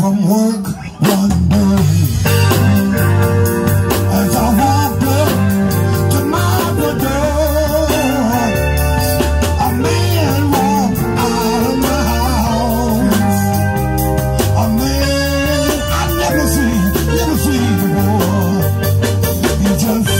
from work one day. As I walked up to my door, a man walked out of my house. A man I never seen, never seen before. Just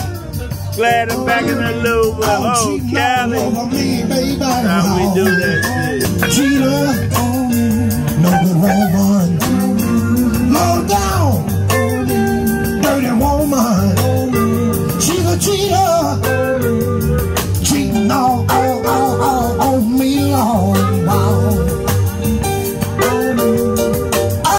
Glad I'm back in the loop. Uh, oh, oh Cali. How we do that shit. Cheater, no good woman. Low down, dirty woman. She's a cheater.